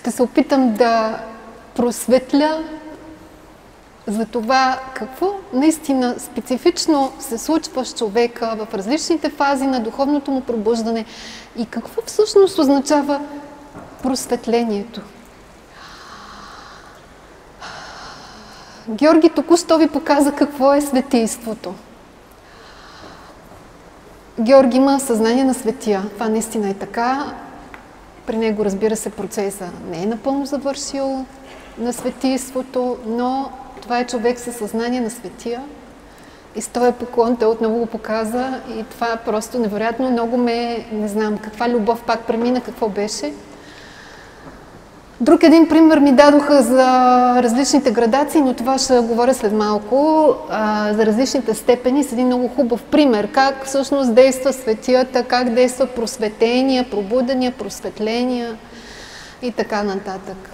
ще се опитам да просветля за това какво наистина специфично се случва с човека в различните фази на духовното му пробуждане и какво всъщност означава просветлението. Георги току-що ви показа какво е светийството. Георги има съзнание на светия. Това наистина е така. При него, разбира се, процеса не е напълно завършил на светийството, но това е човек със съзнание на светия. И с този поклон той отново го показа и това просто невероятно много ме, не знам, каква любов пак премина, какво беше. Друг един пример ми дадоха за различните градации, но това ще говоря след малко, а, за различните степени с един много хубав пример. Как всъщност действа светията, как действа просветения, пробудения, просветления и така нататък.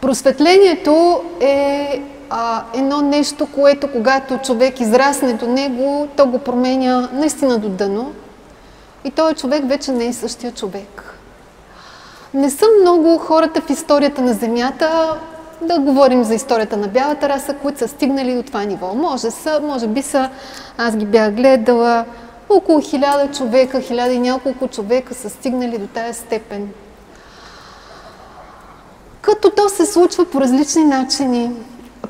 Просветлението е а, едно нещо, което когато човек израсне до него, то го променя наистина до дъно. И този човек вече не е същия човек. Не са много хората в историята на Земята, да говорим за историята на бялата раса, които са стигнали до това ниво. Може, са, може би са, аз ги бях гледала, около хиляда човека, хиляда и няколко човека са стигнали до тая степен. Като то се случва по различни начини.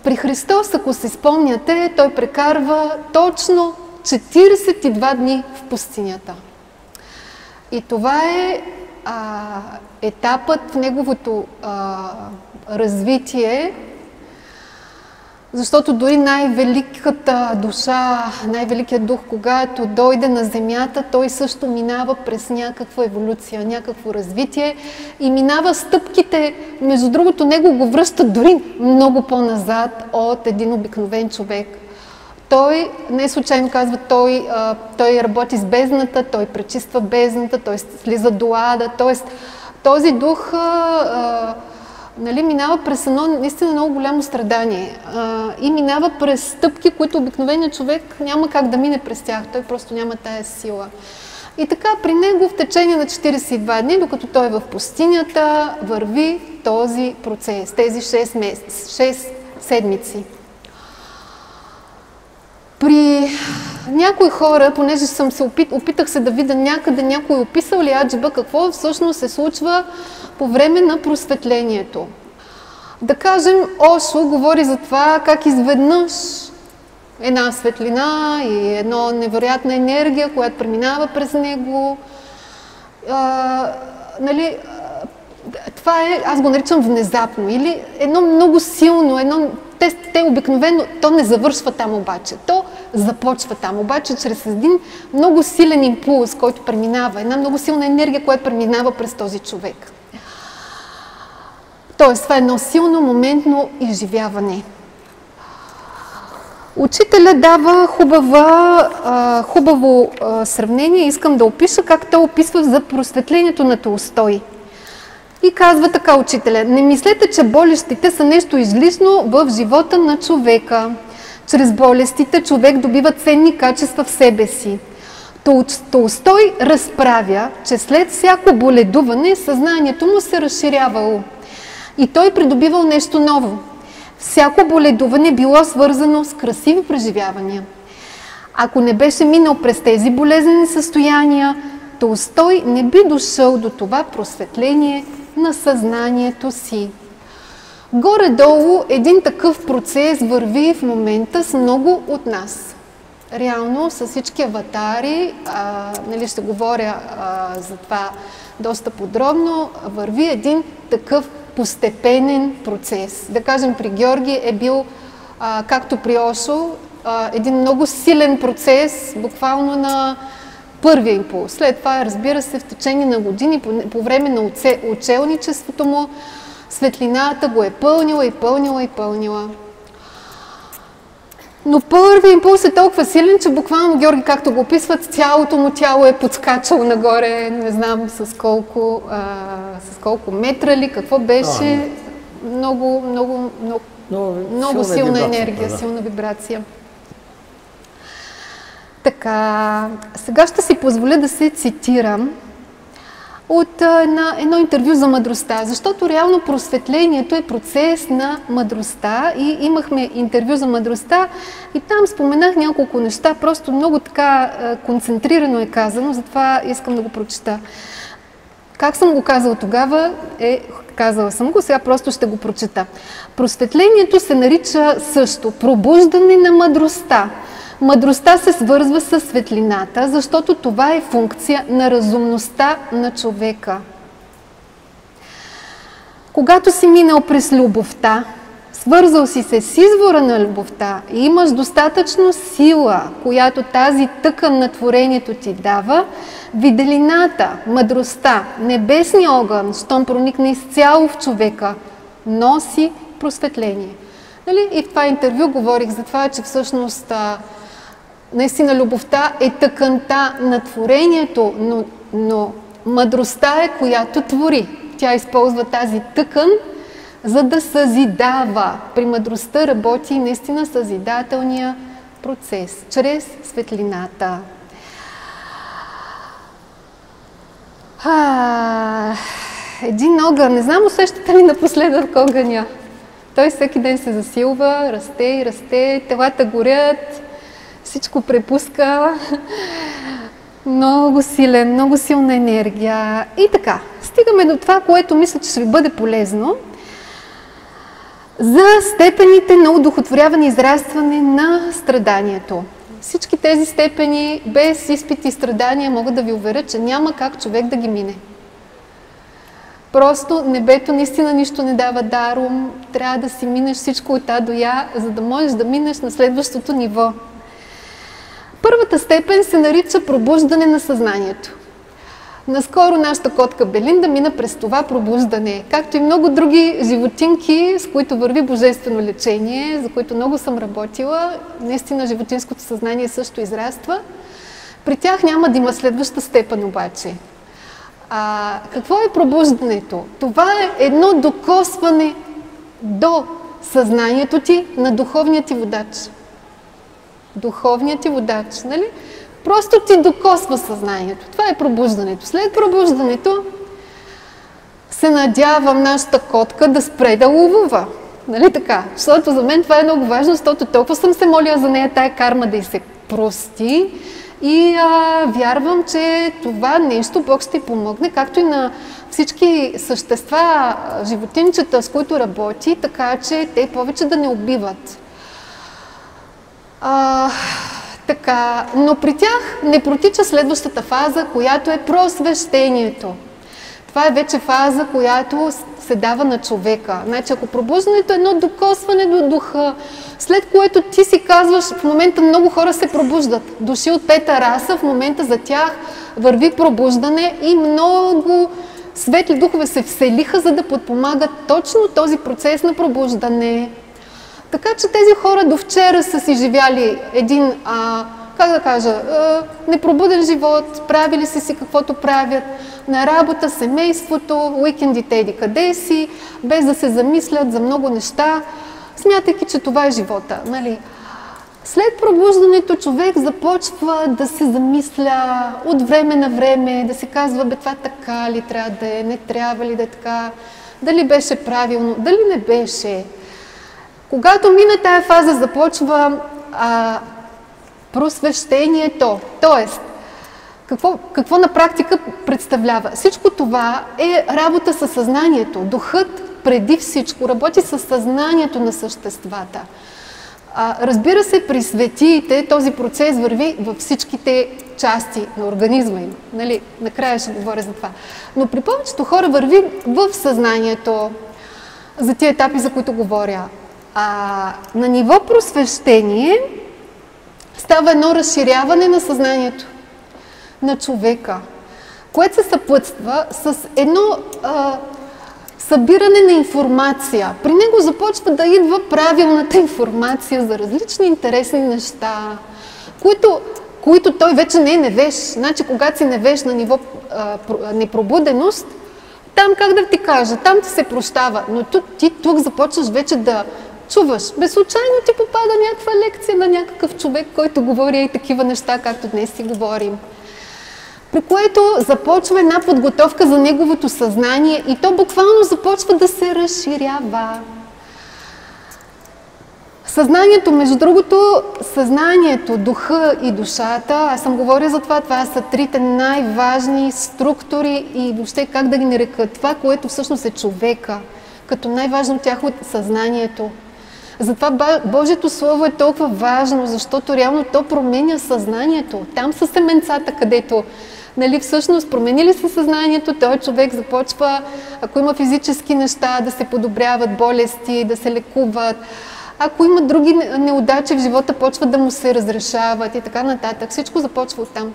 При Христос, ако се спомняте, той прекарва точно 42 дни в пустинята. И това е а, етапът в неговото а, развитие, защото дори най-великата душа, най-великият дух, когато дойде на земята, той също минава през някаква еволюция, някакво развитие и минава стъпките. Между другото, него го връща дори много по-назад от един обикновен човек. Той, не случайно казва, той, а, той работи с бездната, той пречиства бездната, той слиза до ада, т.е. този дух а, а, нали, минава през едно наистина много голямо страдание а, и минава през стъпки, които обикновеният човек няма как да мине през тях. Той просто няма тая сила. И така при него в течение на 42 дни, докато той е в пустинята, върви този процес, тези 6, месец, 6 седмици. При някои хора, понеже съм се опит, опитах се да видя някъде някой описал ли аджиба какво всъщност се случва по време на просветлението. Да кажем, Ошо говори за това как изведнъж една светлина и една невероятна енергия, която преминава през него. А, нали, това е, аз го наричам внезапно, или едно много силно, едно те, те обикновено, то не завършва там обаче, то започва там обаче чрез един много силен импулс, който преминава, една много силна енергия, която преминава през този човек. Тоест, това е едно силно моментно изживяване. Учителя дава хубава, хубаво сравнение. Искам да опиша как той описва за просветлението на Толстой. И казва така учителя, не мислете, че болестите са нещо излишно в живота на човека. Чрез болестите човек добива ценни качества в себе си. Толстой разправя, че след всяко боледуване съзнанието му се разширявало. И той придобивал нещо ново. Всяко боледуване било свързано с красиви преживявания. Ако не беше минал през тези болезнени състояния, Толстой не би дошъл до това просветление на съзнанието си. Горе-долу един такъв процес върви в момента с много от нас. Реално с всички аватари, а, нали ще говоря а, за това доста подробно, върви един такъв постепенен процес. Да кажем, при Георги е бил, а, както при Ошо, а, един много силен процес, буквално на първия импулс. След това, разбира се, в течение на години, по, по време на учелничеството му, светлината го е пълнила и пълнила и пълнила. Но първият импулс е толкова силен, че буквално Георги, както го описват, цялото му тяло е подскачало нагоре, не знам с колко, а, с колко метра ли, какво беше. А, много, много, много, много, много силна, силна енергия, да. силна вибрация. Така, сега ще си позволя да се цитирам. От една, едно интервю за мъдростта, защото реално просветлението е процес на мъдростта и имахме интервю за мъдростта и там споменах няколко неща, просто много така концентрирано е казано, затова искам да го прочета. Как съм го казала тогава, е, казала съм го, сега просто ще го прочета. Просветлението се нарича също пробуждане на мъдростта. Мъдростта се свързва с светлината, защото това е функция на разумността на човека. Когато си минал през любовта, свързал си се с извора на любовта и имаш достатъчно сила, която тази тъкан на творението ти дава, виделината, мъдростта, небесния огън, щом проникне изцяло в човека, носи просветление. Нали? И в това интервю говорих за това, че всъщност наистина любовта е тъканта на творението, но, но мъдростта е която твори. Тя използва тази тъкан, за да съзидава. При мъдростта работи наистина съзидателния процес, чрез светлината. А, един огън, не знам усещате ли напоследък огъня. Той всеки ден се засилва, расте и расте, телата горят, всичко препуска. Много силен, много силна енергия. И така, стигаме до това, което мисля, че ще ви бъде полезно. За степените на удохотворяване и израстване на страданието. Всички тези степени, без изпити и страдания, могат да ви уверя, че няма как човек да ги мине. Просто небето наистина нищо не дава даром. Трябва да си минеш всичко от А до Я, за да можеш да минеш на следващото ниво. Първата степен се нарича пробуждане на съзнанието. Наскоро нашата котка Белинда мина през това пробуждане, както и много други животинки, с които върви божествено лечение, за които много съм работила. Наистина животинското съзнание също израства. При тях няма да има следваща степен обаче. А, какво е пробуждането? Това е едно докосване до съзнанието ти на духовния ти водач духовният ти водач, нали? Просто ти докосва съзнанието. Това е пробуждането. След пробуждането се надявам нашата котка да спре да ловува. Нали така? Защото за мен това е много важно, защото толкова съм се молила за нея тая карма да й се прости и а, вярвам, че това нещо Бог ще помогне, както и на всички същества, животинчета, с които работи, така че те повече да не убиват. А, така, но при тях не протича следващата фаза, която е просвещението. Това е вече фаза, която се дава на човека. Значи, ако пробуждането е едно докосване до духа, след което ти си казваш, в момента много хора се пробуждат. Души от пета раса, в момента за тях върви пробуждане и много светли духове се вселиха, за да подпомагат точно този процес на пробуждане. Така че тези хора до вчера са си живяли един, а, как да кажа, а, непробуден живот, правили си си каквото правят, на работа, семейството, уикендите еди къде си, без да се замислят за много неща, смятайки, че това е живота. Нали? След пробуждането човек започва да се замисля от време на време, да се казва, бе, това така ли трябва да е, не трябва ли да е така, дали беше правилно, дали не беше. Когато мина тая фаза, започва а, просвещението. Тоест, какво, какво на практика представлява? Всичко това е работа със съзнанието. Духът преди всичко работи със съзнанието на съществата. А, разбира се, при светиите този процес върви във всичките части на организма им. Нали? Накрая ще говоря за това. Но при повечето хора върви в съзнанието за тия етапи, за които говоря. А, на ниво просвещение става едно разширяване на съзнанието на човека, което се съпътства с едно а, събиране на информация. При него започва да идва правилната информация за различни интересни неща, които, които той вече не е невеж. Значи, когато си невеж на ниво а, непробуденост, там как да ти кажа, там ти се прощава, но тук, ти тук започваш вече да чуваш. Безслучайно ти попада някаква лекция на някакъв човек, който говори и такива неща, както днес си говорим. при което започва една подготовка за неговото съзнание и то буквално започва да се разширява. Съзнанието, между другото, съзнанието, духа и душата, аз съм говорила за това, това са трите най-важни структури и въобще как да ги нарека, това, което всъщност е човека, като най-важно тях от съзнанието. Затова Божието Слово е толкова важно, защото реално то променя съзнанието. Там са семенцата, където нали, всъщност промени ли се съзнанието, той човек започва, ако има физически неща, да се подобряват болести, да се лекуват, ако има други неудачи в живота, почват да му се разрешават и така нататък. Всичко започва от там.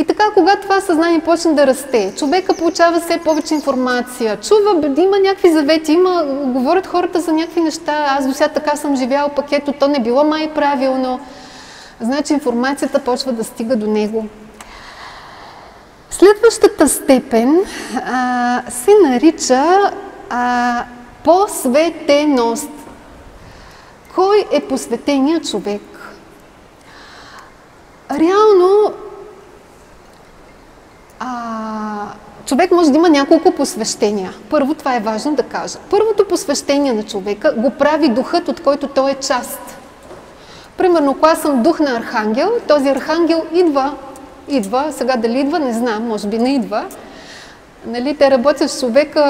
И така, когато това съзнание почне да расте, човека получава все повече информация, чува, има някакви завети, има, говорят хората за някакви неща, аз до сега така съм живял, пък ето, то не било май правилно. Значи информацията почва да стига до него. Следващата степен а, се нарича а, посветеност. Кой е посветения човек? Реално, а, човек може да има няколко посвещения. Първо, това е важно да кажа. Първото посвещение на човека го прави духът, от който той е част. Примерно, ако аз съм дух на архангел, този архангел идва, идва, сега дали идва, не знам, може би не идва, Нали, те работят с човека,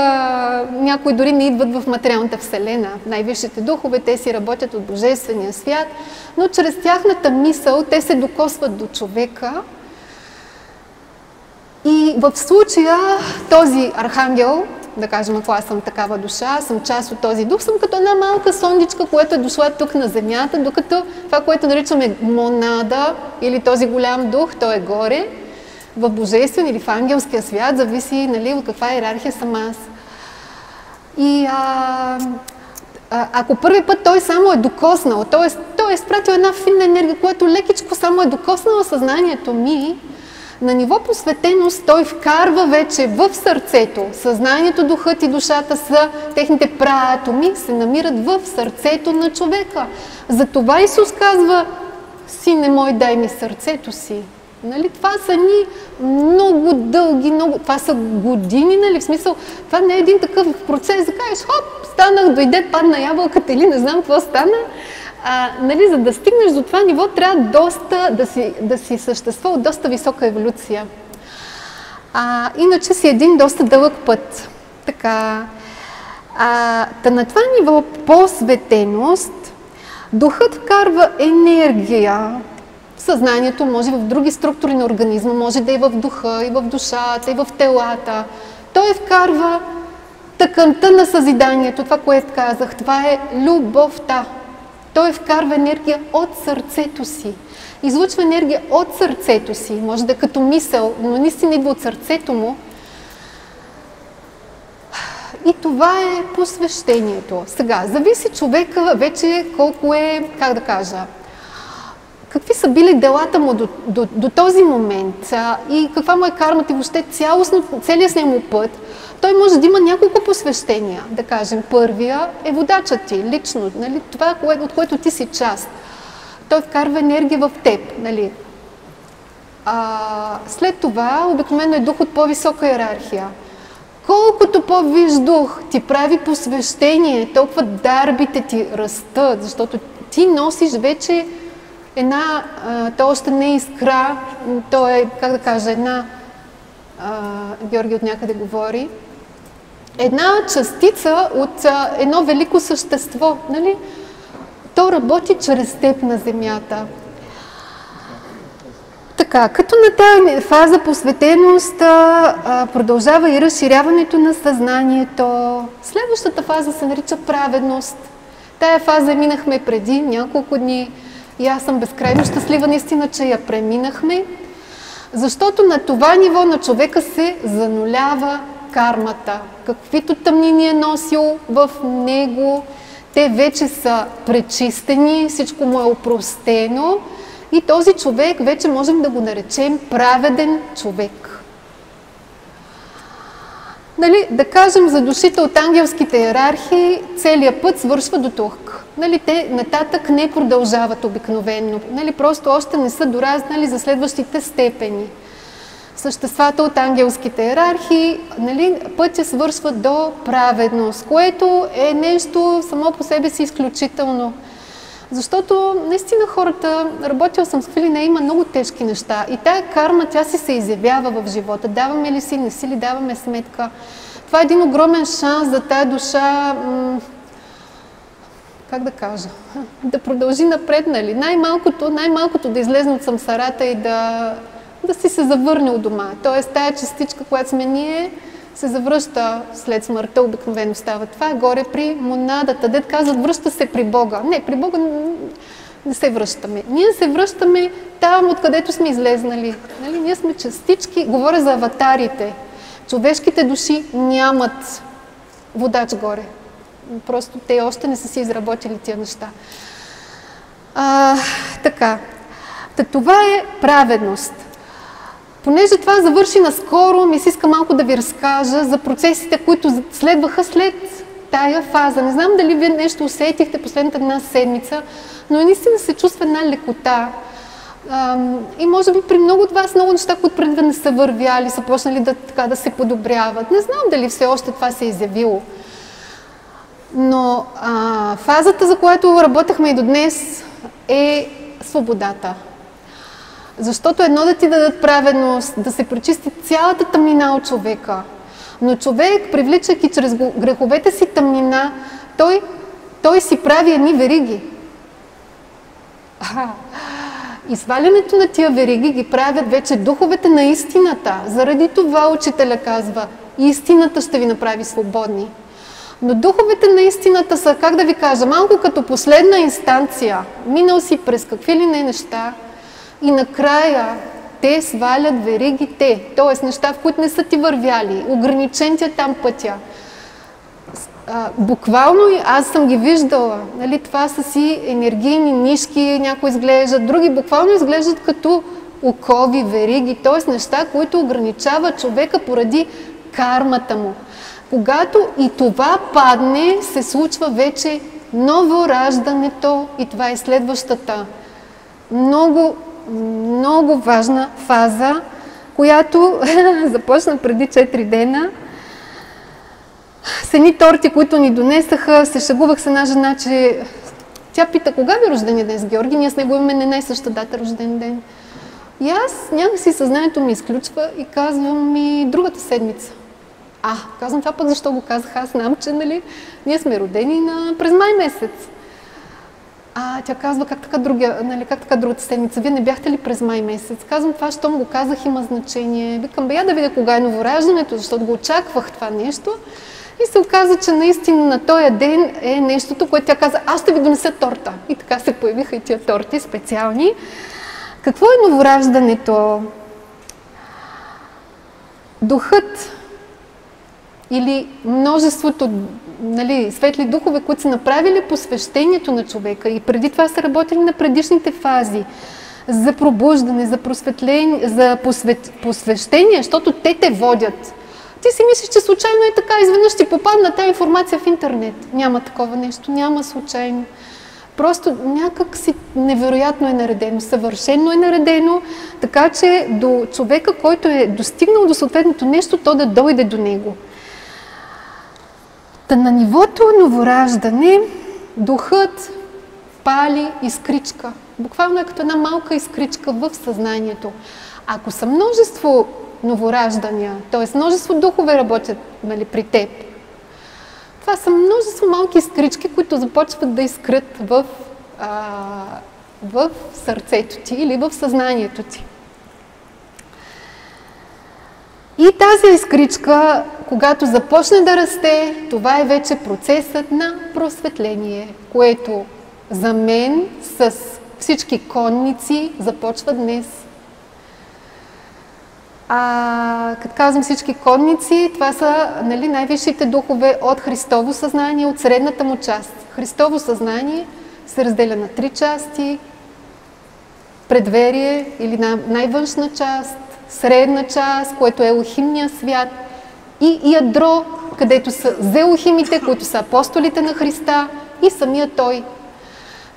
някои дори не идват в материалната вселена. Най-висшите духове, те си работят от Божествения свят, но чрез тяхната мисъл те се докосват до човека. И в случая този архангел, да кажем, ако аз съм такава душа, съм част от този дух, съм като една малка сондичка, която е дошла тук на земята, докато това, което наричаме монада или този голям дух, той е горе, в божествен или в ангелския свят, зависи нали, от каква иерархия съм аз. И а, ако първи път той само е докоснал, т.е. той е спратил една финна енергия, която лекичко само е докоснала съзнанието ми, на ниво посветеност той вкарва вече в сърцето. Съзнанието, духът и душата са техните праатоми, се намират в сърцето на човека. Затова Исус казва, сине мой, дай ми сърцето си. Нали? Това са ни много дълги, много... това са години, нали? В смисъл, това не е един такъв процес, да кажеш, хоп, станах, дойде, падна ябълката или не знам какво стана. А, нали, за да стигнеш до това ниво, трябва доста да си, да си съществува доста висока еволюция. А, иначе си един доста дълъг път. Така. А, та на това ниво посветеност, духът вкарва енергия, съзнанието може в други структури на организма, може да е в духа, и в душата, и в телата. Той вкарва тъканта на съзиданието, това, което казах, това е любовта. Той вкарва енергия от сърцето си. Излучва енергия от сърцето си, може да е като мисъл, но наистина идва от сърцето му. И това е посвещението. Сега, зависи човека вече колко е, как да кажа, какви са били делата му до, до, до този момент а, и каква му е кармата и въобще цялостно, целият с него път, той може да има няколко посвещения. Да кажем, първия е водачът ти, лично, нали, това, от което ти си част. Той вкарва енергия в теб. Нали. А, след това, обикновено е дух от по-висока иерархия. Колкото по-виж дух ти прави посвещение, толкова дарбите ти растат, защото ти носиш вече една, то още не е искра, то е, как да кажа, една, а, Георги от някъде говори, една частица от а, едно велико същество, нали? То работи чрез теб на земята. Така, като на тази фаза посветеност а, продължава и разширяването на съзнанието. Следващата фаза се нарича праведност. Тая фаза минахме преди няколко дни. И аз съм безкрайно щастлива наистина, че я преминахме, защото на това ниво на човека се занулява кармата. Каквито тъмнини е носил в него, те вече са пречистени, всичко му е опростено и този човек вече можем да го наречем праведен човек. Нали, да кажем за душите от ангелските иерархии, целият път свършва до тук нали, те нататък не продължават обикновенно. Нали, просто още не са доразнали за следващите степени. съществата от ангелските иерархии, нали, пътя свършва до праведност, което е нещо само по себе си изключително. Защото наистина хората, работил съм с Филина, има много тежки неща. И тая карма, тя си се изявява в живота. Даваме ли си, не си ли даваме сметка. Това е един огромен шанс за тая душа, как да кажа, да продължи напред, нали? Най-малкото, най-малкото да излезне от самсарата и да, да си се завърне от дома. Тоест, тая частичка, която сме ние, се завръща след смъртта, обикновено става. Това горе при монадата. Дед казват, връща се при Бога. Не, при Бога не се връщаме. Ние се връщаме там, откъдето сме излезнали. Нали? Ние сме частички, говоря за аватарите. Човешките души нямат водач горе. Просто те още не са си изработили тия неща. А, така. Та това е праведност. Понеже това завърши наскоро, ми се иска малко да ви разкажа за процесите, които следваха след тая фаза. Не знам дали вие нещо усетихте последната една седмица, но наистина се чувства една лекота. И може би при много от вас много неща, които преди не са вървяли, са почнали да, така, да се подобряват. Не знам дали все още това се е изявило. Но а, фазата, за която работехме и до днес, е свободата. Защото едно да ти дадат праведност, да се пречисти цялата тъмнина от човека. Но човек, привличайки чрез греховете си тъмнина, той, той си прави едни вериги. И свалянето на тия вериги ги правят вече духовете на истината. Заради това учителя казва, истината ще ви направи свободни. Но духовете на истината са, как да ви кажа, малко като последна инстанция. Минал си през какви ли не неща и накрая те свалят веригите, т.е. неща, в които не са ти вървяли, ограничен ти е там пътя. А, буквално аз съм ги виждала. Нали, това са си енергийни нишки, някои изглеждат, други буквално изглеждат като окови, вериги, т.е. неща, които ограничават човека поради кармата му. Когато и това падне, се случва вече ново раждането и това е следващата много, много важна фаза, която започна преди 4 дена. С едни торти, които ни донесаха, се шагувах с една жена, че тя пита, кога ви е рождения ден с Георги? Ние с него имаме не най-съща дата рожден ден. И аз някакси съзнанието ми изключва и казвам ми другата седмица. А, казвам това пък защо го казах. Аз знам, че нали, ние сме родени на, през май месец. А тя казва, как така, другия, нали, как така другата седмица? Вие не бяхте ли през май месец? Казвам това, щом го казах, има значение. Викам, бе я да видя кога е новораждането, защото го очаквах това нещо. И се оказа, че наистина на този ден е нещото, което тя каза, аз ще ви донеса торта. И така се появиха и тия торти специални. Какво е новораждането? Духът или множеството нали, светли духове, които са направили посвещението на човека и преди това са работили на предишните фази за пробуждане, за просветление, за посвет, посвещение, защото те те водят. Ти си мислиш, че случайно е така, изведнъж ти попадна тази информация в интернет. Няма такова нещо, няма случайно. Просто някак си невероятно е наредено, съвършено е наредено, така че до човека, който е достигнал до съответното нещо, то да дойде до него. Та на нивото новораждане духът пали искричка. Буквално е като една малка искричка в съзнанието. Ако са множество новораждания, т.е. множество духове работят нали, при теб, това са множество малки искрички, които започват да искрят в, а, в сърцето ти или в съзнанието ти. И тази искричка, когато започне да расте, това е вече процесът на просветление, което за мен с всички конници започва днес. А, като казвам всички конници, това са нали, най-висшите духове от Христово съзнание, от средната му част. Христово съзнание се разделя на три части. Предверие или най-външна част, средна част, което е елохимния свят, и ядро, където са зелохимите, които са апостолите на Христа и самия Той.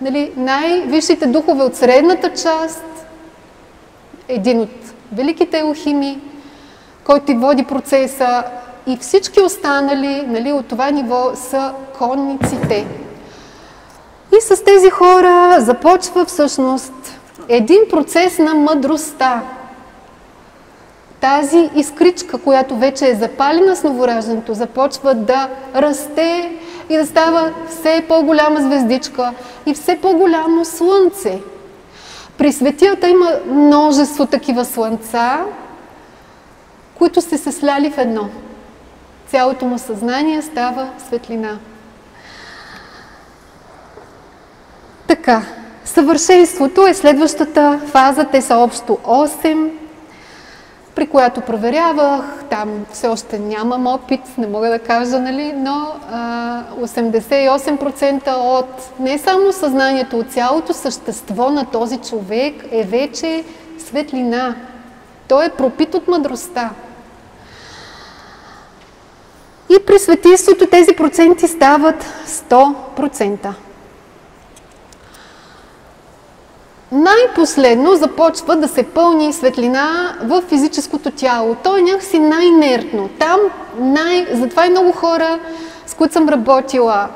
Нали, най-висшите духове от средната част, един от великите елохими, който води процеса и всички останали нали, от това ниво са конниците. И с тези хора започва всъщност един процес на мъдростта. Тази искричка, която вече е запалена с новораждането, започва да расте и да става все по-голяма звездичка и все по-голямо слънце. При светията има множество такива слънца, които се се сляли в едно. Цялото му съзнание става светлина. Така, съвършенството е следващата фаза. Те са общо 8, при която проверявах. Там все още нямам опит, не мога да кажа, нали, но а, 88% от не само съзнанието, от цялото същество на този човек е вече светлина. Той е пропит от мъдростта. И при светилството тези проценти стават 100%. Най-последно започва да се пълни светлина в физическото тяло. То е някакси най-нертно. Там най... Затова и много хора, с които съм работила,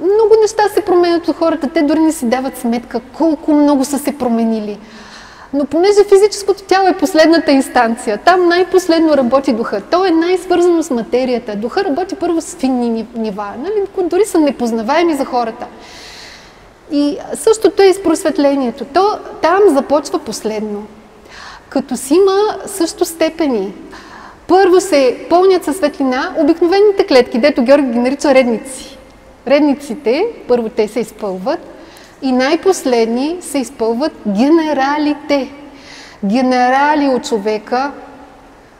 много неща се променят от хората. Те дори не си дават сметка колко много са се променили. Но понеже физическото тяло е последната инстанция, там най-последно работи духа. То е най-свързано с материята. Духа работи първо с финни нива, нали? дори са непознаваеми за хората. И същото е и с просветлението. То там започва последно. Като си има също степени. Първо се пълнят със светлина обикновените клетки, дето Георги ги нарича редници. Редниците, първо те се изпълват и най-последни се изпълват генералите. Генерали от човека,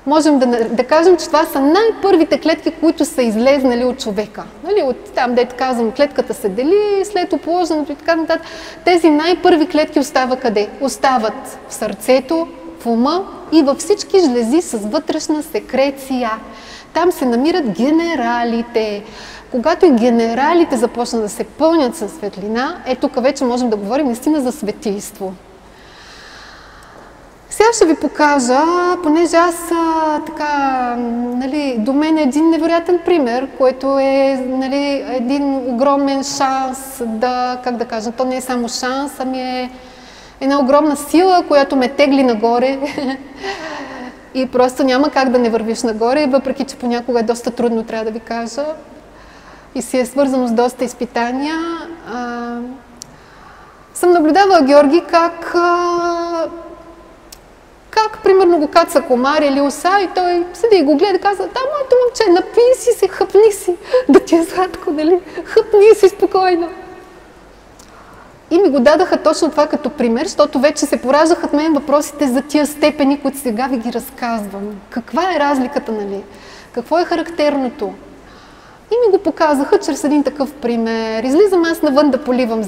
можем да, да кажем, че това са най-първите клетки, които са излезнали от човека. Нали, от там, дето казвам, клетката се дели, след оположеното и така нататък. Тези най-първи клетки остават къде? Остават в сърцето, в ума и във всички жлези с вътрешна секреция. Там се намират генералите. Когато и генералите започнат да се пълнят със светлина, е тук вече можем да говорим наистина за светийство. Сега ще ви покажа, понеже аз а, така, нали, до мен е един невероятен пример, който е нали, един огромен шанс да, как да кажа, то не е само шанс, ами е една огромна сила, която ме тегли нагоре. И просто няма как да не вървиш нагоре, въпреки че понякога е доста трудно, трябва да ви кажа. И си е свързано с доста изпитания. А, съм наблюдавала Георги как а, как, примерно, го каца комар или оса и той седи и го гледа и казва, да, моето момче, напи си се, хъпни си, да ти е сладко, нали? Хъпни си спокойно. И ми го дадаха точно това като пример, защото вече се пораждаха от мен въпросите за тия степени, които сега ви ги разказвам. Каква е разликата, нали? Какво е характерното? И ми го показаха чрез един такъв пример. Излизам аз навън да поливам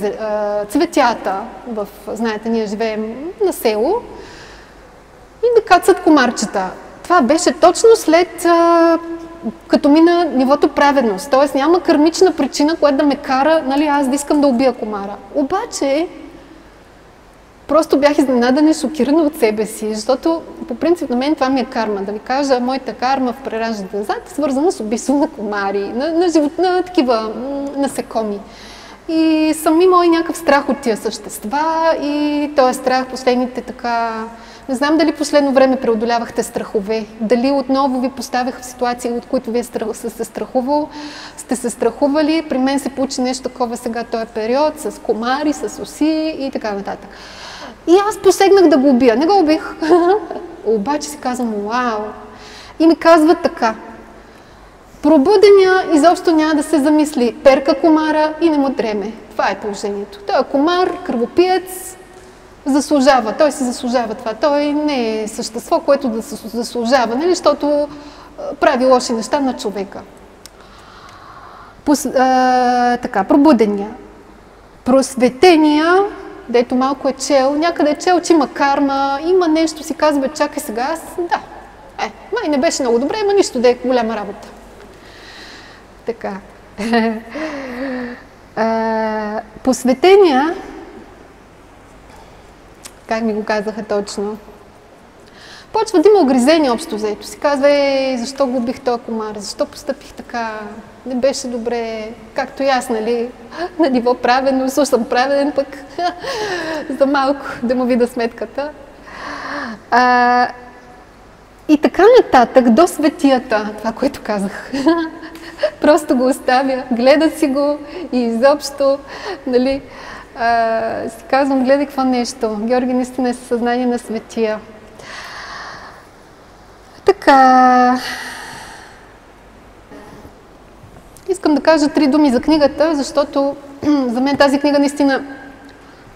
цветята. В, знаете, ние живеем на село и да кацат комарчета. Това беше точно след като мина нивото праведност. Т.е. няма кърмична причина, която да ме кара, нали, аз да искам да убия комара. Обаче, просто бях изненадана и шокирана от себе си, защото по принцип на мен това ми е карма. Да ви кажа, моята карма в прераждането назад е свързана с убийство на комари, на, на, живот, на такива насекоми. И съм имала и някакъв страх от тия същества и този страх последните така не знам дали последно време преодолявахте страхове, дали отново ви поставях в ситуации, от които вие сте се страхувал, сте се страхували. При мен се получи нещо такова сега този период, с комари, с оси и така нататък. И аз посегнах да го убия. Не го убих. Обаче си казвам, вау. И ми казват така. Пробудения изобщо няма да се замисли. Перка комара и не му дреме. Това е положението. Той е комар, кръвопиец, заслужава, той си заслужава това. Той не е същество, което да се заслужава, нали, защото прави лоши неща на човека. Пос, а, така, пробудения. Просветения, дето малко е чел, някъде е чел, че има карма, има нещо, си казва, чакай сега, аз, да, е, май не беше много добре, има нищо да е голяма работа. Така. а, посветения как ми го казаха точно. почва да има огризение общо взето. Си казва, е, защо губих този комар, защо постъпих така, не беше добре, както и аз, нали, на ниво правено, съм праведен, пък за малко да му вида сметката. А, и така нататък, до светията, това, което казах. Просто го оставя, гледа си го и изобщо, нали, а, си казвам, гледай какво нещо. Георги наистина е съзнание на светия. Така. Искам да кажа три думи за книгата, защото за мен тази книга наистина,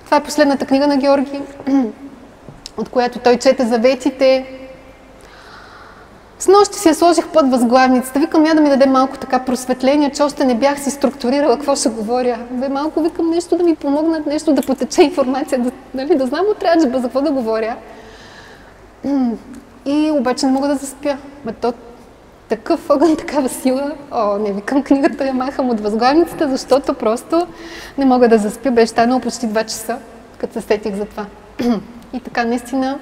това е последната книга на Георги, от която той чете заветите. С нощи си я сложих под възглавницата. Викам я да ми даде малко така просветление, че още не бях си структурирала какво ще говоря. Бе, малко викам нещо да ми помогнат, нещо да потече информация, да, нали, да знам от за какво да говоря. И обаче не мога да заспя. Ма то такъв огън, такава сила. О, не викам книгата, я махам от възглавницата, защото просто не мога да заспя. Беше станало почти 2 часа, като се сетих за това. И така, наистина,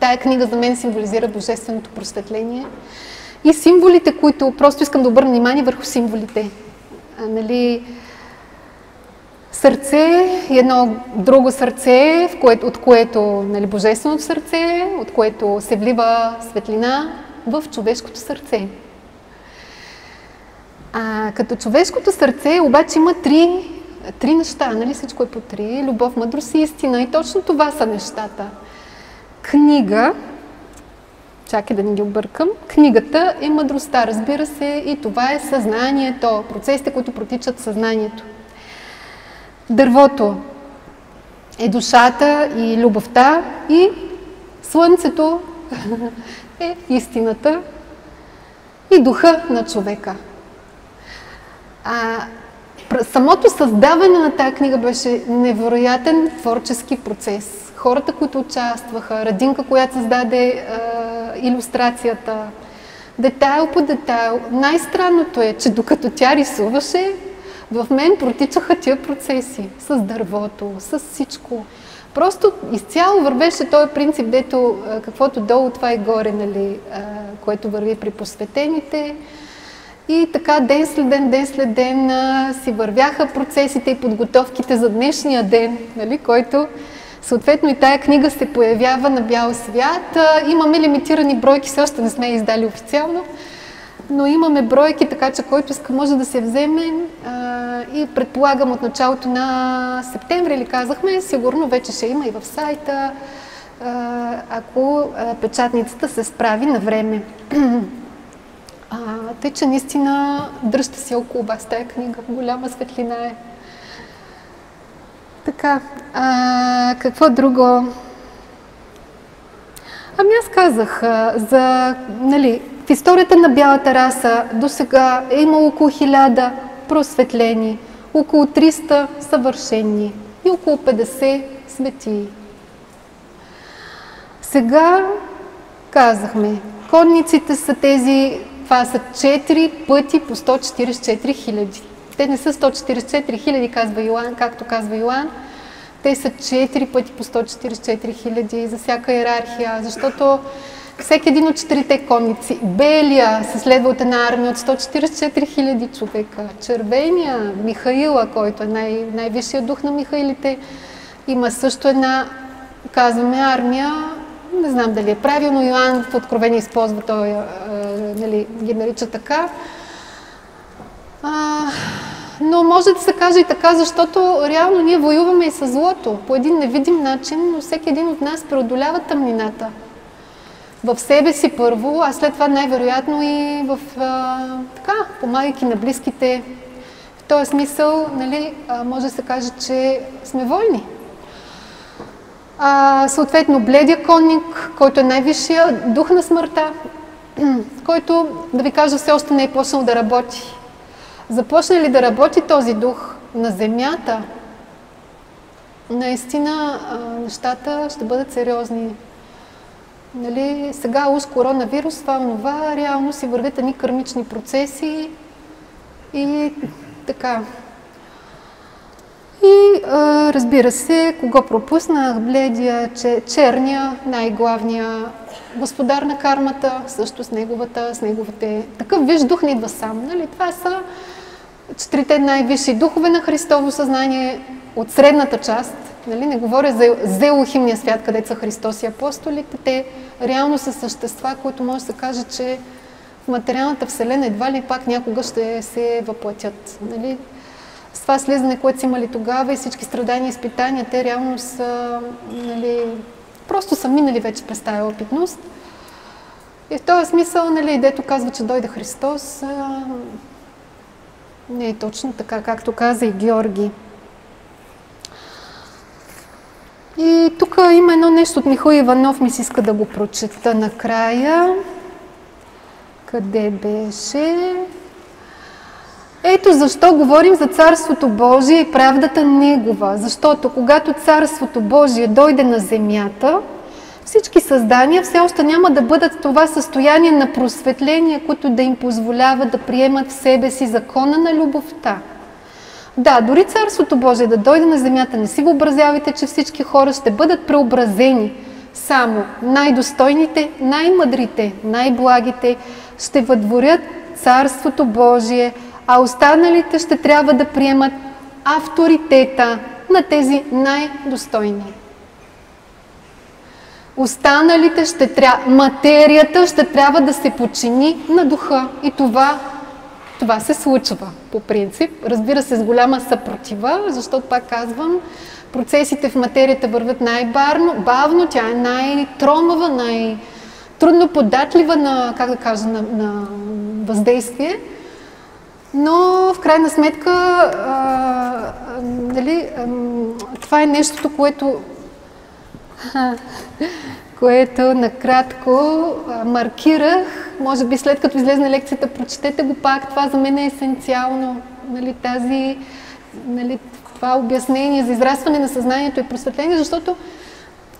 тая книга за мен символизира божественото просветление и символите, които просто искам да обърна внимание върху символите. А, нали, сърце и едно друго сърце, в което, от което нали, божественото сърце, от което се влива светлина в човешкото сърце. А като човешкото сърце обаче има три, три неща, нали всичко е по три, любов, мъдрост и истина. И точно това са нещата. Книга, чакай да не ги объркам, книгата е мъдростта, разбира се, и това е съзнанието, процесите, които протичат съзнанието. Дървото е душата и любовта и слънцето е истината и духа на човека. А, самото създаване на тази книга беше невероятен творчески процес. Хората, които участваха, Радинка, която създаде а, иллюстрацията, детайл по детайл. Най-странното е, че докато тя рисуваше, в мен протичаха тия процеси с дървото, с всичко. Просто изцяло вървеше този принцип, дето каквото долу, това и горе, нали, което върви при посветените. И така ден след ден, ден след ден си вървяха процесите и подготовките за днешния ден, нали, който съответно и тая книга се появява на бял свят. Имаме лимитирани бройки, все още не сме издали официално, но имаме бройки, така че който иска може да се вземе и предполагам от началото на септември, или казахме, сигурно вече ще има и в сайта, ако печатницата се справи на време. Тъй, че наистина дръжте си около вас тази книга, голяма светлина е. Така, а, какво друго? Ами аз казах а, за, нали, в историята на бялата раса до сега е имало около хиляда просветлени, около 300 съвършени и около 50 свети. Сега казахме, конниците са тези, това са 4 пъти по 144 хиляди. Те не са 144 хиляди, казва Йоан, както казва Йоан. Те са 4 пъти по 144 хиляди за всяка иерархия, защото всеки един от четирите конници, белия се следва от една армия от 144 хиляди човека, червения, Михаила, който е най- най-висшия дух на Михаилите, има също една, казваме, армия, не знам дали е правилно, Йоанн в Откровение използва той, нали, ги нарича така. А, но може да се каже и така, защото реално ние воюваме и с злото по един невидим начин, но всеки един от нас преодолява тъмнината в себе си първо, а след това най-вероятно и в, а, така, помагайки на близките. В този смисъл, нали, може да се каже, че сме войни. А, съответно, бледия конник, който е най-висшия дух на смъртта, който, да ви кажа, все още не е почнал да работи. Започне ли да работи този дух на земята, наистина нещата ще бъдат сериозни. Нали, сега уж коронавирус, това, това, реално си вървят едни кърмични процеси и така. И а, разбира се, кого пропуснах, бледия, че, черния, най-главния господар на кармата, също с неговата, с неговите... Такъв виж дух не идва сам. Нали? Това са четирите най-висши духове на Христово съзнание от средната част. Нали? Не говоря за зелохимния свят, където са Христос и апостолите. Те реално са същества, които може да се каже, че в материалната вселена едва ли пак някога ще се въплатят. Нали? С това слизане, което са имали тогава и всички страдания и изпитания, те реално са нали, Просто са минали вече през тази опитност. И в този смисъл, нали, дето казва, че дойде Христос, не е точно така, както каза и Георги. И тук има едно нещо от Михаил Иванов, ми се иска да го прочета накрая. Къде беше? Ето защо говорим за Царството Божие и правдата Негова. Защото когато Царството Божие дойде на земята, всички създания все още няма да бъдат в това състояние на просветление, което да им позволява да приемат в себе си закона на любовта. Да, дори Царството Божие да дойде на земята, не си въобразявайте, че всички хора ще бъдат преобразени. Само най-достойните, най-мъдрите, най-благите ще въдворят Царството Божие – а останалите ще трябва да приемат авторитета на тези най-достойни. Останалите ще трябва, материята ще трябва да се почини на духа. И това, това се случва. По принцип. Разбира се, с голяма съпротива, защото пак казвам, процесите в материята върват най-бавно, бавно, тя е най-тромава, най-трудно податлива на, как да кажа, на, на въздействие – но в крайна сметка а, дали, а, това е нещото, което, а, което накратко маркирах. Може би след като излезне лекцията, прочетете го пак. Това за мен е есенциално. Нали, тази, нали, това обяснение за израстване на съзнанието и просветление, защото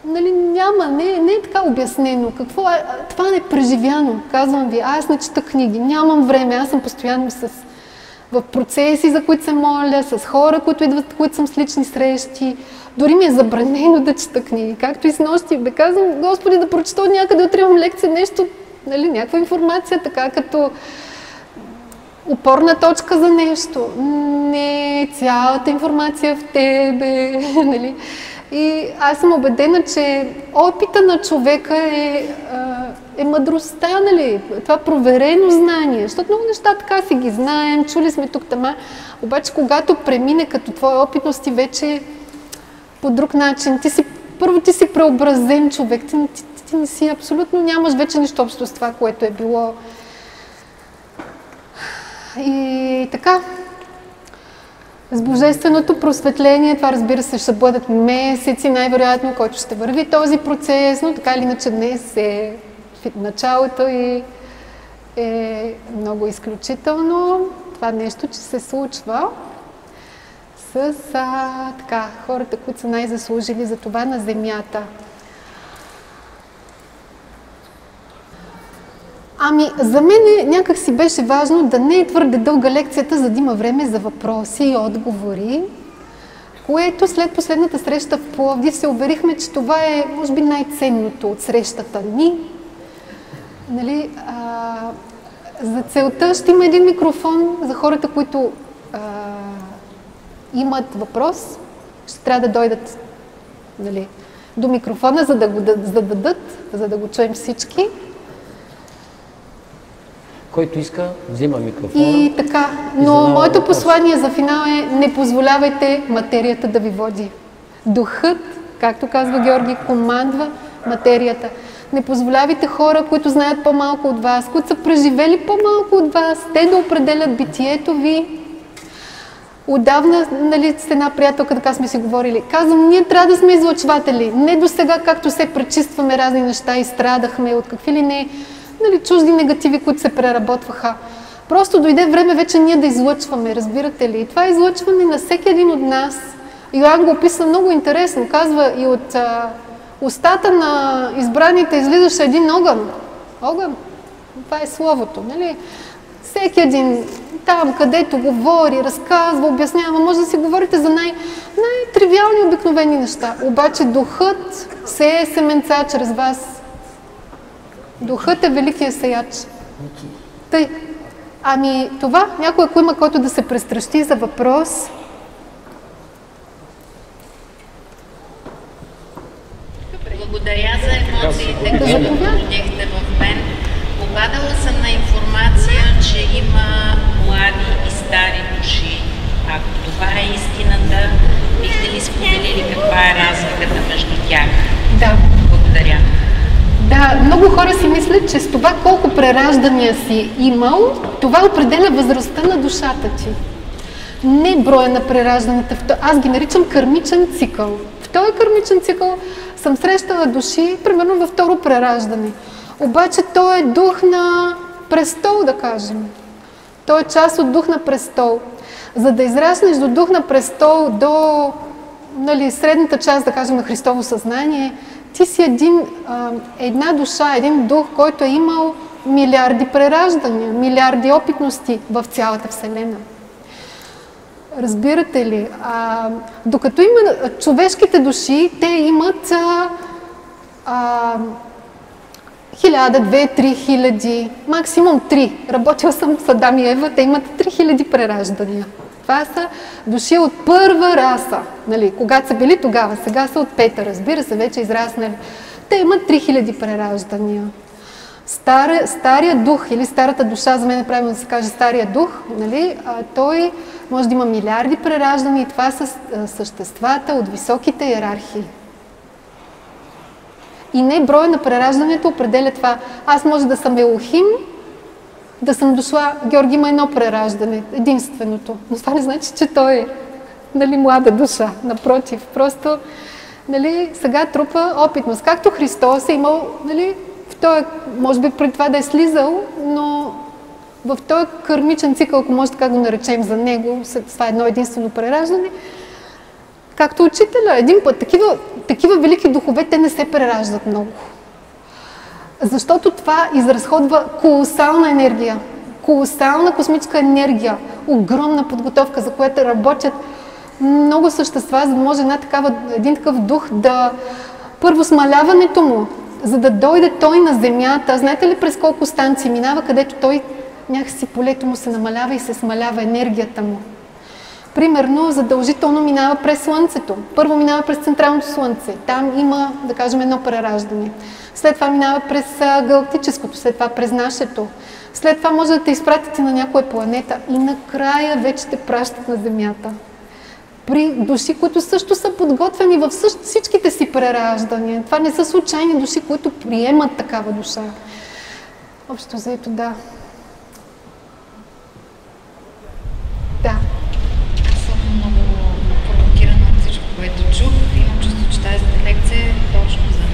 нали, няма, не, не е така обяснено. Какво е? Това не е преживяно. Казвам ви, аз не чета книги, нямам време, аз съм постоянно с в процеси, за които се моля, с хора, които идват, които съм с лични срещи. Дори ми е забранено да чета книги. Както и с нощи. Да казвам, Господи, да прочета от някъде, утре имам лекция, нещо, нали, някаква информация, така като опорна точка за нещо. Не цялата информация в тебе, нали. И аз съм убедена, че опита на човека е, е мъдростта, нали? Това проверено знание. Защото много неща така си ги знаем, чули сме тук тама. Обаче, когато премине като твоя опитност, ти вече по друг начин. Ти си, първо ти си преобразен човек. Ти, ти, ти, ти не си абсолютно нямаш вече нищо общо с това, което е било. И така, с божественото просветление, това разбира се ще бъдат месеци най-вероятно, който ще върви този процес, но така или иначе днес е началото и е много изключително това нещо, че се случва с а, така, хората, които са най-заслужили за това на Земята. Ами, за мен някак си беше важно да не е твърде дълга лекцията, за да има време за въпроси и отговори, което след последната среща в Пловдив се уверихме, че това е, може би, най-ценното от срещата ни. Нали, а, за целта ще има един микрофон за хората, които имат въпрос. Ще трябва да дойдат нали, до микрофона, за да го зададат, за да го чуем всички. Който иска, взима микрофона. И така, но моето въпрос. послание за финал е не позволявайте материята да ви води. Духът, както казва Георги, командва материята. Не позволявайте хора, които знаят по-малко от вас, които са преживели по-малко от вас, те да определят битието ви. Отдавна, нали, с една приятелка, така сме си говорили, казвам, ние трябва да сме излъчватели. Не до сега, както се пречистваме разни неща и страдахме от какви ли не нали, чужди негативи, които се преработваха. Просто дойде време вече ние да излъчваме, разбирате ли? И това излъчване на всеки един от нас. Йоан го описва много интересно. Казва и от а, устата на избраните излизаше един огън. Огън. Това е словото, нали? Всеки един там, където говори, разказва, обяснява, може да си говорите за най- най-тривиални обикновени неща. Обаче духът се е семенца чрез вас Духът е великия сеяч. Тъй. Ами това, някой ако има който да се престращи за въпрос, Благодаря за емоциите, които породихте в мен. Попадала съм на информация, че има млади и стари души. Ако това е истината, бихте ли споделили каква е разликата между тях? да. Благодаря. Да, много хора си мислят, че с това колко прераждания си имал, това определя възрастта на душата ти. Не броя на преражданията. Аз ги наричам кармичен цикъл. В този кармичен цикъл съм срещала души, примерно във второ прераждане. Обаче той е дух на престол, да кажем. Той е част от дух на престол. За да израснеш до дух на престол, до нали, средната част, да кажем, на Христово съзнание, ти си един, една душа, един дух, който е имал милиарди прераждания, милиарди опитности в цялата Вселена. Разбирате ли? А, докато има човешките души, те имат а, а, хиляда, две, три хиляди, максимум три. Работила съм с Адам и Ева, те имат три хиляди прераждания. Това са души от първа раса. Нали? Когато са били тогава, сега са от пета, разбира се, вече израснали. Те имат 3000 прераждания. Стария, стария дух или старата душа, за мен е правилно да се каже стария дух, нали? а, той може да има милиарди прераждания и това са съществата от високите иерархии. И не броя на прераждането определя това. Аз може да съм Елохим, да съм дошла, Георги има едно прераждане, единственото. Но това не значи, че той е нали, млада душа. Напротив, просто нали, сега трупа опитност. Както Христос е имал, нали, в този, може би преди това да е слизал, но в този кармичен цикъл, ако може така го наречем за него, това е едно единствено прераждане, както учителя, един път, такива, такива велики духове, те не се прераждат много. Защото това изразходва колосална енергия, колосална космическа енергия, огромна подготовка, за която работят много същества, за да може една такава, един такъв дух да... Първо смаляването му, за да дойде той на Земята. Знаете ли през колко станции минава, където той някакси полето му се намалява и се смалява енергията му. Примерно, задължително минава през Слънцето. Първо минава през Централното Слънце. Там има, да кажем, едно прераждане. След това минава през галактическото, след това през нашето. След това може да те изпратите на някоя планета и накрая вече те пращат на Земята. При души, които също са подготвени във всичките си прераждания. Това не са случайни души, които приемат такава душа. Общо заето, да. Да. Тази лекция е точно за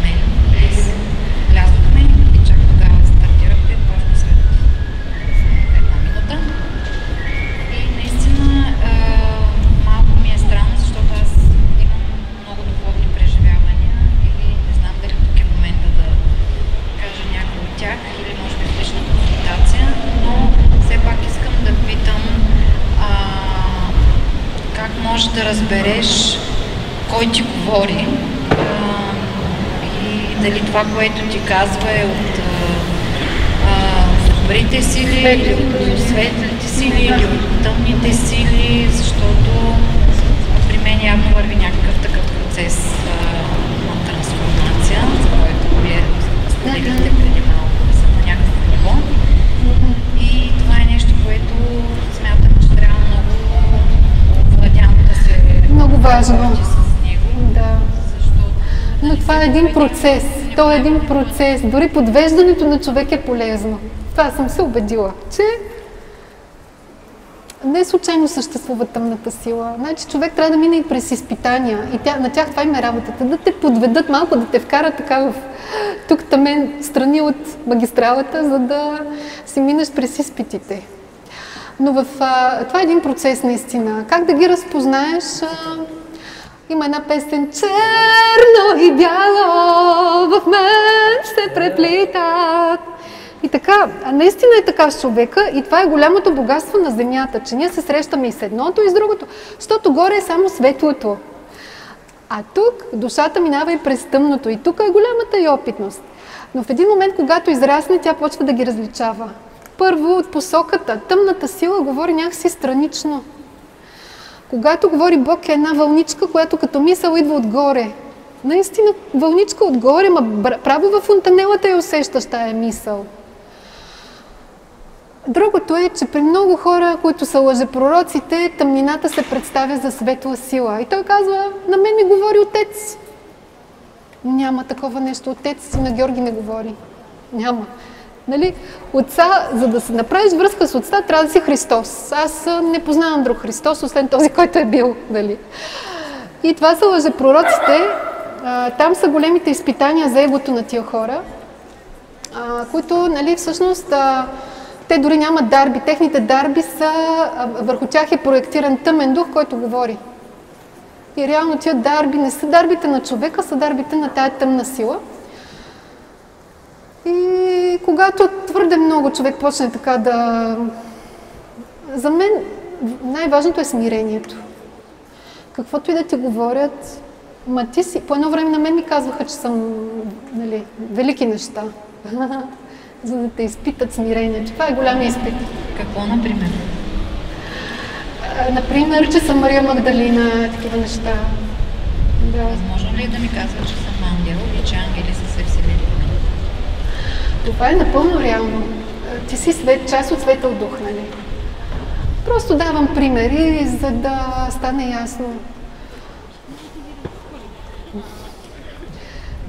това, което ти казва е от добрите сили или от светлите сили или от тъмните сили, защото при мен явно върви някакъв такъв процес на трансформация, за който вие споделихте преди малко, съм на някакво ниво. И това е нещо, което смятам, че трябва много владяно да се Много важно. работи с него, Да. защото Но това е един процес. То е един процес. Дори подвеждането на човек е полезно. Това съм се убедила, че не случайно съществува тъмната сила. Значи човек трябва да мине и през изпитания. И тя, на тях това им е работата. Да те подведат малко, да те вкарат така в тук тамен страни от магистралата, за да си минеш през изпитите. Но в, а, това е един процес наистина. Как да ги разпознаеш? А, има една песен Черно и бяло в мен се преплитат. И така, наистина е така с човека и това е голямото богатство на Земята, че ние се срещаме и с едното и с другото, защото горе е само светлото. А тук душата минава и през тъмното и тук е голямата и опитност. Но в един момент, когато израсне, тя почва да ги различава. Първо от посоката. Тъмната сила говори някакси странично. Когато говори Бог е една вълничка, която като мисъл идва отгоре. Наистина вълничка отгоре, ма право в фонтанелата я усещаш тая мисъл. Другото е, че при много хора, които са лъжепророците, тъмнината се представя за светла сила. И той казва, на мен ми говори отец. Няма такова нещо. Отец на Георги не говори. Няма. Нали? Отца, за да се направиш връзка с отца, трябва да си Христос. Аз не познавам друг Христос, освен този, който е бил. Нали? И това са лъжепророците. Там са големите изпитания за егото на тия хора, които нали, всъщност те дори нямат дарби. Техните дарби са, върху тях е проектиран тъмен дух, който говори. И реално тия дарби не са дарбите на човека, са дарбите на тая тъмна сила. И когато твърде много човек почне така да... За мен най-важното е смирението. Каквото и да ти говорят, ма ти си... По едно време на мен ми казваха, че съм нали, велики неща. за да те изпитат смирението. Това е голям изпит. Какво, например? Например, че съм Мария Магдалина, такива неща. Да. Възможно ли е да ми казваш, че съм ангел и че ангели са се вселили в мен? Това е напълно реално. Ти си свет, част от светъл дух, нали? Просто давам примери, за да стане ясно.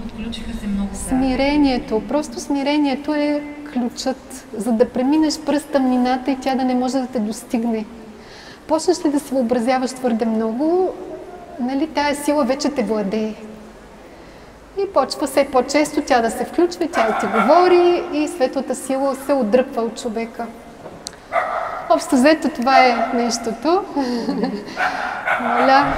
Отключиха се много Смирението. Просто смирението е ключът, за да преминеш през тъмнината и тя да не може да те достигне. Почнеш ли да се въобразяваш твърде много, нали, тая сила вече те владее. И почва все по-често тя да се включва, тя да ти говори и светлата сила се отдръпва от човека. Общо взето това е нещото. Моля.